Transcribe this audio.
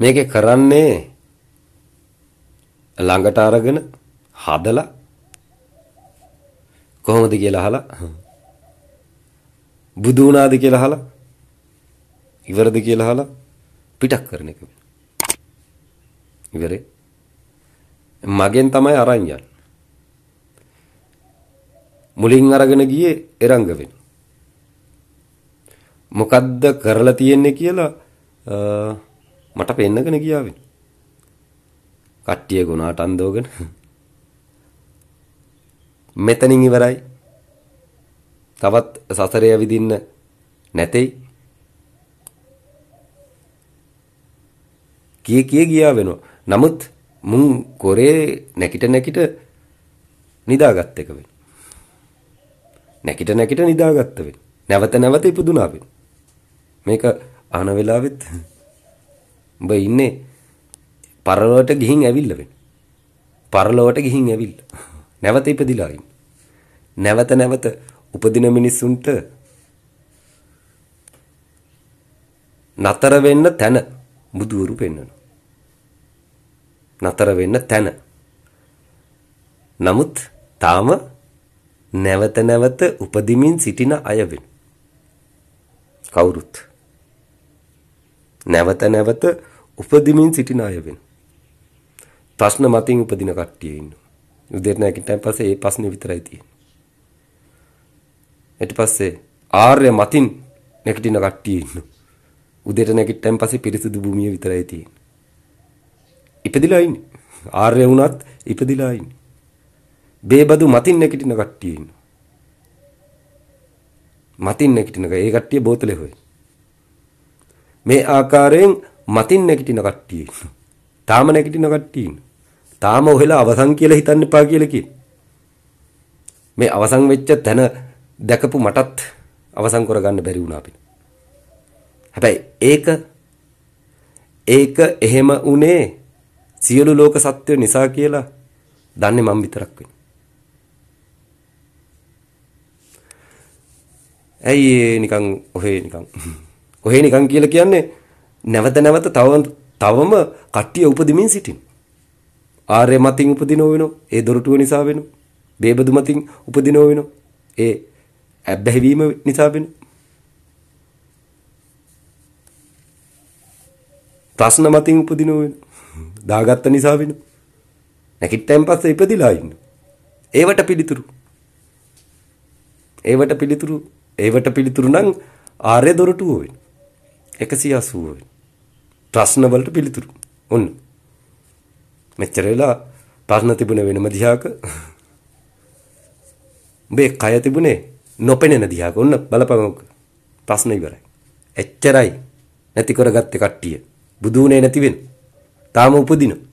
මේකේ කරන්නේ ළඟට අරගෙන හදලා කොහොමද කියලා අහලා බුදු වුණාද කියලා අහලා ඉවරද කියලා අහලා පිටක් කරන එක. ඉවරේ. මගෙන් තමයි අරන් යන්නේ. මුලින් අරගෙන ගියේ එරංග වෙන්න. මොකද්ද කරලා තියෙන්නේ කියලා මට පෙන්නගෙන ගියාවින්. කට්ටිය ගුණාට අන්දෝගෙන මෙතනින් ඉවරයි. තවත් සසරේ විදින්න නැtei. කී කී ගියා වෙනවා. නමුත් මුන් කොරේ නැකිට නැකිට නිදාගත් එක වෙන. නැකිට නැකිට නිදාගත්ත වෙන. නැවත නැවත ඉපදුනා වෙන. මේක අහන වෙලාවෙත් උඹ ඉන්නේ පරලොවට ගිහින් ඇවිල්ලා වෙන. පරලොවට ගිහින් ඇවිල්ලා. නැවත ඉපදිලා ඉන්න. නැවත නැවත උපදින මිනිස්සුන්ට නතර වෙන්න තැන බුදුවරු පෙන්වනවා. නතර වෙන්න තැන. නමුත් තාම නැවත නැවත උපදිමින් සිටින අය වෙන. කවුරුත් නැවත නැවත උපදිමින් සිටින අය වෙන. ප්‍රශ්න මතින් උපදින කට්ටිය ඉන්නවා. උදේට නැගිටින් පස්සේ ඒ ප්‍රශ්නේ විතරයි තියෙන්නේ. ඊට පස්සේ ආර්ය මතින් නැගිටින කට්ටිය ඉන්නවා. උදේට නැගිටින් පස්සේ පිරිසිදු භූමිය විතරයි තියෙන්නේ. ඉපදිලා ඉන්නේ. ආර්ය වුණත් ඉපදිලා ඉන්නේ. බේබදු මතින් නැගිටින කට්ටිය ඉන්නවා. මතින් නැගිටින ඒ කට්ටිය බෝතලේ හොයි. මේ ආකාරයෙන් මතින් නැගිටින කට්ටිය ඉන්නවා. තාම නැගිටින කට්ටිය ඉන්නවා. තාම ඔහෙලා අවසන් කියලා හිතන්න එපා කියලා කියන. මේ අවසන් වෙච්ච තැන දැකපු මටත් අවසන් කරගන්න බැරි වුණා අපිට. හැබැයි ඒක ඒක එහෙම උනේ සියලු ලෝක සත්‍ය නිසා කියලා දන්නේ මම විතරක් වෙන්නේ. ඇයි නිකන් ඔහේ නිකන් ඔහේ නිකන් කියලා කියන්නේ නැවත නැවත තව තවම කට්ටිය උපදිමින් සිටින්. ආර්ය මතින් උපදිනව වෙනෝ ඒ දොරටුව නිසා වෙනෝ. බේබදු මතින් උපදිනව වෙනෝ ඒ ඇබ්බැහිවීම නිසා වෙනෝ. ප්‍රශ්න මතින් උපදිනව වෙනෝ. දාගත්ත නිසා වෙනෝ. නැකිට්ටෙන් පස්සේ ඉපදිලා ඉන්න. ඒවට පිළිතුරු. ඒවට පිළිතුරු ඒවට පිළිතුරු නම් ආර්ය දොරටුව වෙන. 180 වෙන. ප්‍රශ්න වලට පිළිතුරු. ඔන්න. මෙච්චර වෙලා ප්‍රශ්න තිබුණ වෙනම දිහාක උඹේ කය තිබුණේ නොපෙනෙන දිහාක. ඔන්න බලපං ප්‍රශ්න ඉවරයි. එච්චරයි නැති කරගත්තේ කට්ටිය. බුදුනේ නැති වෙන. තාම උපදිනවා.